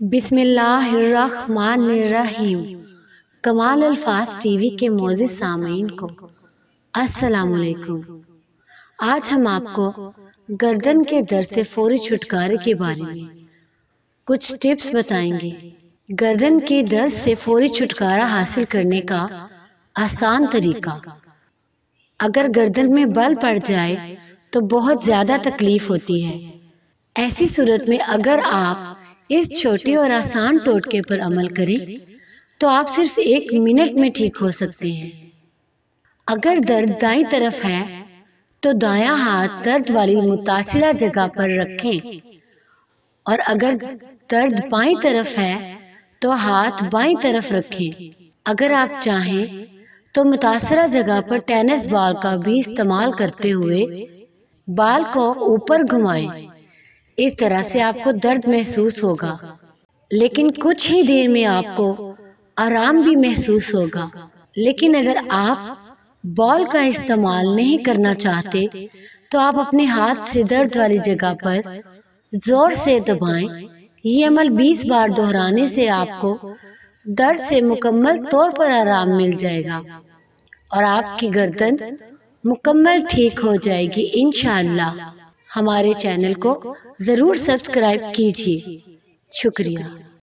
बिस्मिल्लाहिर्रहमानिर्रहीम। कमाल अल्फाज टीवी के मोजिद सामीन को। अस्सलामुअलैकुम। आज हम आपको गर्दन के दर्द से फौरी छुटकारे के बारे में कुछ टिप्स बताएँगे। गर्दन के दर्द से फौरी छुटकारा हासिल करने का आसान तरीका। अगर गर्दन में बल पड़ जाए तो बहुत ज़्यादा तकलीफ़ होती है। ऐसी सूरत में अगर आप इस छोटे और आसान टोटके पर अमल करें तो आप सिर्फ़ एक मिनट में ठीक हो सकते हैं। अगर दर्द दाई तरफ़ है तो दाया हाथ दर्द वाली मुतासरा जगह पर रखें। और अगर दर्द बाई तरफ़ है तो हाथ बाई तरफ़ रखें। अगर आप चाहें तो मुतासरा जगह पर टेनिस बॉल का भी इस्तेमाल करते हुए बाल को ऊपर घुमाएँ। इस तरह से आपको दर्द महसूस होगा। लेकिन कुछ ही देर में आपको आराम भी महसूस होगा। लेकिन अगर आप बॉल का इस्तेमाल नहीं करना चाहते तो आप अपने हाथ से दर्द वाली जगह पर ज़ोर से दबाएँ। ये अमल 20 बार दोहराने से आपको दर्द से मुकम्मल तौर पर आराम मिल जाएगा। और आपकी गर्दन मुकम्मल ठीक हो जाएगी इनशाला हमारे चैनल को ज़रूर सब्सक्राइब कीजिए। शुक्रिया।